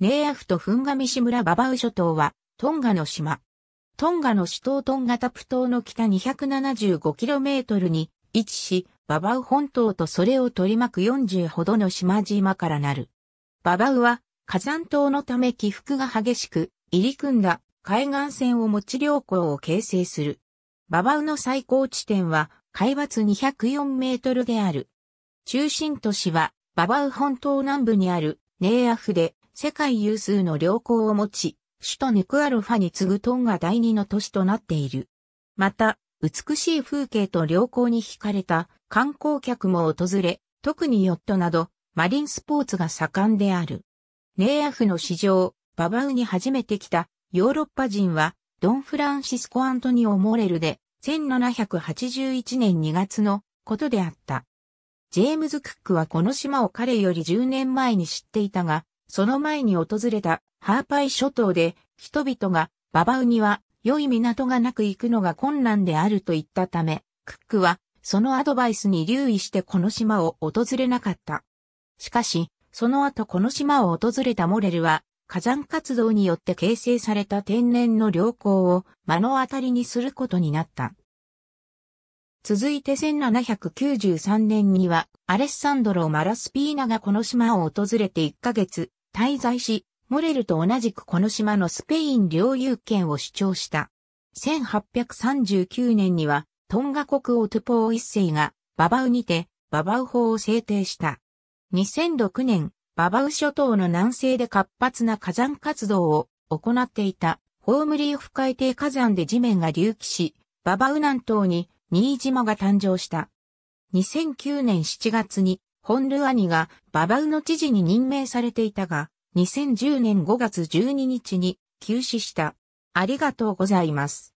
ネーアフとフンガミシ村ババウ諸島は、トンガの島。トンガの首都トンガタプ島の北 275km に位置し、ババウ本島とそれを取り巻く40ほどの島々からなる。ババウは火山島のため起伏が激しく、入り組んだ海岸線を持ち良港を形成する。ババウの最高地点は海抜204メートルである。中心都市はババウ本島南部にあるネーアフで世界有数の良港を持ち、首都ヌクアロファに次ぐトンガ第二の都市となっている。また、美しい風景と良好に惹かれた観光客も訪れ、特にヨットなどマリンスポーツが盛んである。ネーアフの市場、ババウに初めて来たヨーロッパ人はドン・フランシスコ・アントニオ・モレルで1781年2月のことであった。ジェームズ・クックはこの島を彼より10年前に知っていたが、その前に訪れたハーパイ諸島で人々がババウには良い港がなく行くのが困難であると言ったため、クックはそのアドバイスに留意してこの島を訪れなかった。しかし、その後この島を訪れたモレルは火山活動によって形成された天然の良港を目の当たりにすることになった。続いて1793年にはアレッサンドロ・マラスピーナがこの島を訪れて1ヶ月滞在し、モレルと同じくこの島のスペイン領有権を主張した。1839年にはトンガ国王トゥポー一世がババウにてババウ法を制定した。2006年、ババウ諸島の南西で活発な火山活動を行っていたホームリーフ海底火山で地面が隆起し、ババウ南東に新島が誕生した。2009年7月にホンルアニがババウの知事に任命されていたが、2010年5月12日に休止した。ありがとうございます。